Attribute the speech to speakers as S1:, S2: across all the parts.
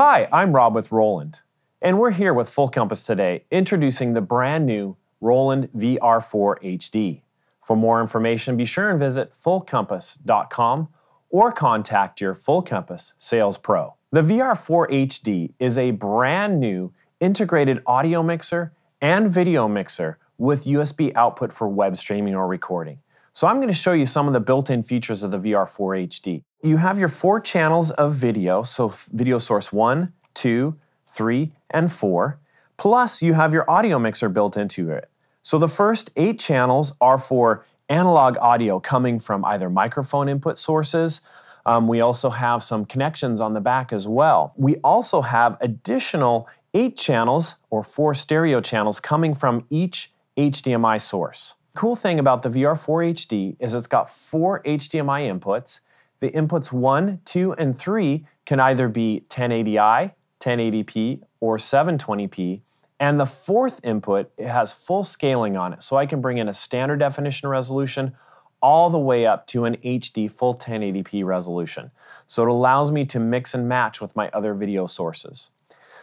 S1: Hi, I'm Rob with Roland, and we're here with Full Compass today introducing the brand new Roland VR4 HD. For more information, be sure and visit fullcompass.com or contact your Full Compass sales pro. The VR4 HD is a brand new integrated audio mixer and video mixer with USB output for web streaming or recording. So I'm going to show you some of the built-in features of the VR4 HD. You have your four channels of video, so video source one, two, three, and four, plus you have your audio mixer built into it. So the first eight channels are for analog audio coming from either microphone input sources. Um, we also have some connections on the back as well. We also have additional eight channels or four stereo channels coming from each HDMI source. Cool thing about the VR4 HD is it's got four HDMI inputs. The inputs 1, 2, and 3 can either be 1080i, 1080p, or 720p. And the fourth input it has full scaling on it, so I can bring in a standard definition resolution all the way up to an HD full 1080p resolution. So it allows me to mix and match with my other video sources.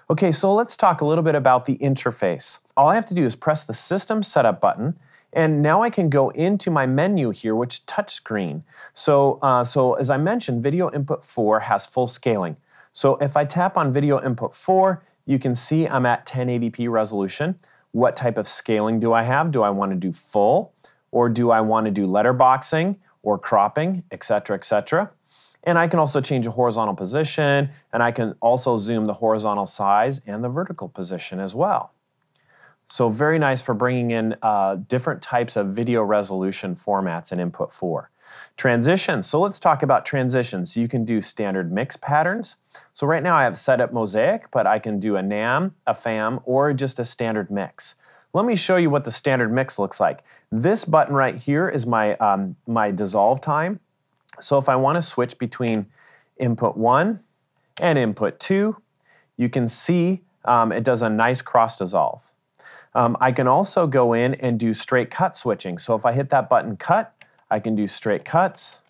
S1: Okay, so let's talk a little bit about the interface. All I have to do is press the System Setup button, and now I can go into my menu here, which touchscreen. So, uh, so as I mentioned, Video Input 4 has full scaling. So if I tap on Video Input 4, you can see I'm at 1080p resolution. What type of scaling do I have? Do I want to do full? Or do I want to do letterboxing or cropping, etc., etc.? And I can also change the horizontal position, and I can also zoom the horizontal size and the vertical position as well. So very nice for bringing in uh, different types of video resolution formats in Input 4. Transitions. So let's talk about transitions. You can do standard mix patterns. So right now I have set up Mosaic, but I can do a NAM, a FAM, or just a standard mix. Let me show you what the standard mix looks like. This button right here is my, um, my dissolve time. So if I want to switch between input 1 and input 2, you can see um, it does a nice cross dissolve. Um, I can also go in and do straight cut switching. So if I hit that button cut, I can do straight cuts,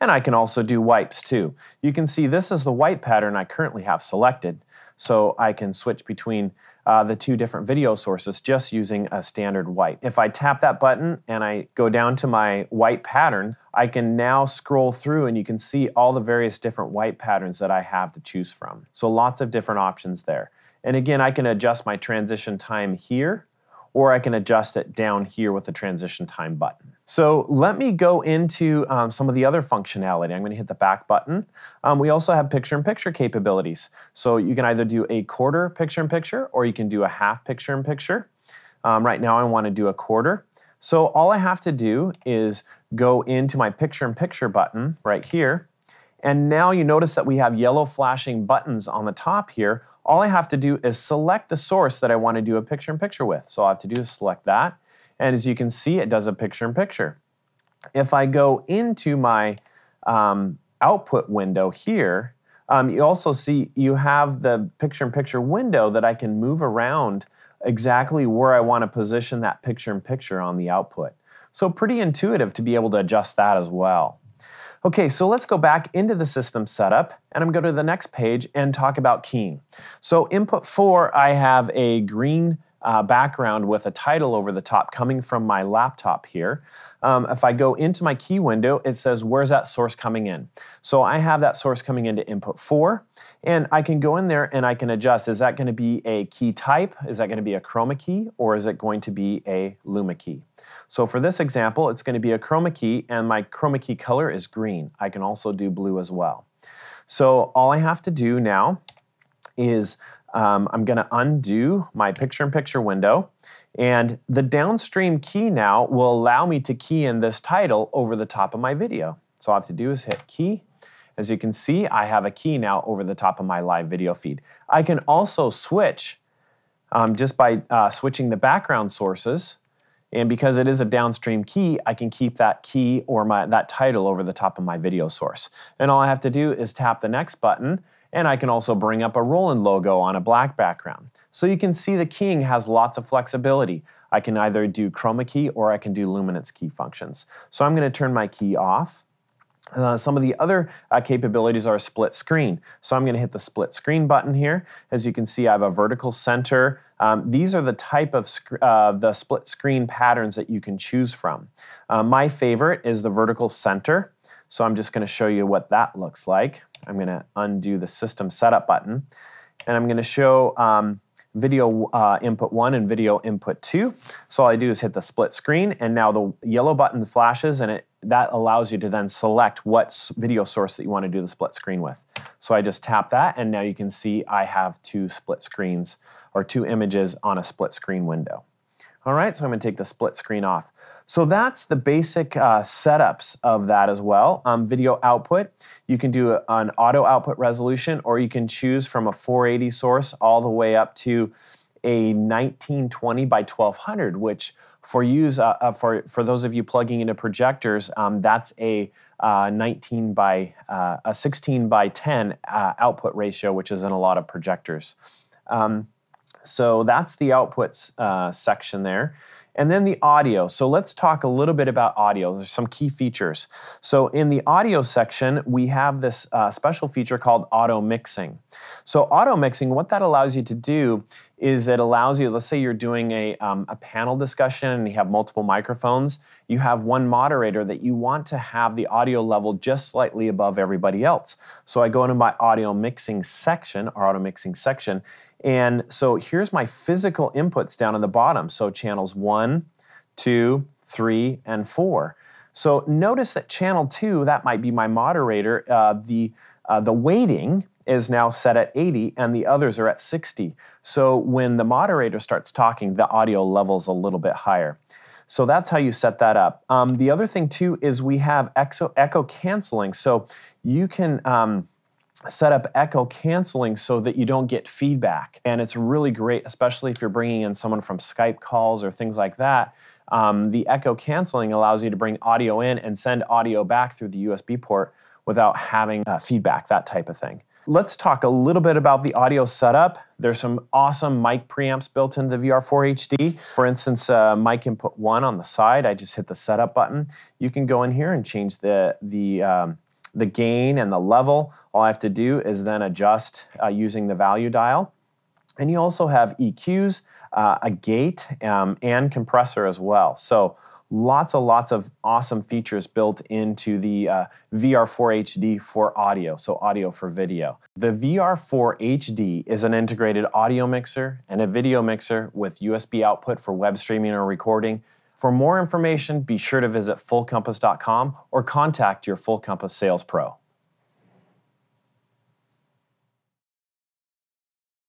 S1: and I can also do wipes too. You can see this is the wipe pattern I currently have selected, so I can switch between uh, the two different video sources just using a standard wipe. If I tap that button and I go down to my wipe pattern, I can now scroll through and you can see all the various different wipe patterns that I have to choose from. So lots of different options there. And again, I can adjust my transition time here, or I can adjust it down here with the transition time button. So let me go into um, some of the other functionality. I'm going to hit the back button. Um, we also have picture-in-picture capabilities. So you can either do a quarter picture-in-picture or you can do a half picture-in-picture. Um, right now I want to do a quarter. So all I have to do is go into my picture-in-picture button right here. And now you notice that we have yellow flashing buttons on the top here all I have to do is select the source that I want to do a picture-in-picture with. So all I have to do is select that. And as you can see, it does a picture-in-picture. If I go into my um, output window here, um, you also see you have the picture-in-picture window that I can move around exactly where I want to position that picture-in-picture on the output. So pretty intuitive to be able to adjust that as well. Okay, so let's go back into the system setup and I'm going to the next page and talk about keying. So input 4, I have a green uh, background with a title over the top coming from my laptop here. Um, if I go into my key window, it says, where's that source coming in? So I have that source coming into input 4, and I can go in there and I can adjust. Is that going to be a key type? Is that going to be a chroma key? Or is it going to be a luma key? So for this example, it's going to be a chroma key, and my chroma key color is green. I can also do blue as well. So all I have to do now is um, I'm going to undo my picture-in-picture -picture window, and the downstream key now will allow me to key in this title over the top of my video. So all I have to do is hit key. As you can see, I have a key now over the top of my live video feed. I can also switch um, just by uh, switching the background sources and because it is a downstream key, I can keep that key or my, that title over the top of my video source. And all I have to do is tap the next button, and I can also bring up a Roland logo on a black background. So you can see the keying has lots of flexibility. I can either do chroma key or I can do luminance key functions. So I'm going to turn my key off. Uh, some of the other uh, capabilities are split screen. So I'm going to hit the split screen button here. As you can see, I have a vertical center. Um, these are the type of uh, the split screen patterns that you can choose from. Uh, my favorite is the vertical center. So I'm just going to show you what that looks like. I'm going to undo the system setup button. And I'm going to show um, video uh, input 1 and video input 2. So all I do is hit the split screen and now the yellow button flashes and it that allows you to then select what video source that you want to do the split screen with. So I just tap that and now you can see I have two split screens or two images on a split screen window. All right, so I'm going to take the split screen off. So that's the basic uh, setups of that as well. Um, video output, you can do an auto output resolution or you can choose from a 480 source all the way up to a 1920 by 1200, which for use uh, uh, for for those of you plugging into projectors, um, that's a uh, 19 by uh, a 16 by 10 uh, output ratio, which is in a lot of projectors. Um, so that's the outputs uh, section there. And then the audio. So let's talk a little bit about audio. There's some key features. So in the audio section, we have this uh, special feature called auto mixing. So auto mixing, what that allows you to do is it allows you, let's say you're doing a, um, a panel discussion and you have multiple microphones, you have one moderator that you want to have the audio level just slightly above everybody else. So I go into my audio mixing section, or auto mixing section, and so here's my physical inputs down at the bottom. So channels one, two, three, and four. So notice that channel two, that might be my moderator, uh, the, uh, the weighting is now set at 80 and the others are at 60. So when the moderator starts talking, the audio level's a little bit higher. So that's how you set that up. Um, the other thing too is we have echo, echo canceling. So you can um, set up echo canceling so that you don't get feedback. And it's really great, especially if you're bringing in someone from Skype calls or things like that. Um, the echo canceling allows you to bring audio in and send audio back through the USB port without having uh, feedback, that type of thing. Let's talk a little bit about the audio setup. There's some awesome mic preamps built into the VR4 HD. For instance, uh, mic input one on the side, I just hit the setup button. You can go in here and change the, the, um, the gain and the level. All I have to do is then adjust uh, using the value dial. And you also have EQs, uh, a gate, um, and compressor as well. So lots and lots of awesome features built into the uh, VR4 HD for audio, so audio for video. The VR4 HD is an integrated audio mixer and a video mixer with USB output for web streaming or recording. For more information, be sure to visit fullcompass.com or contact your Full Compass sales pro.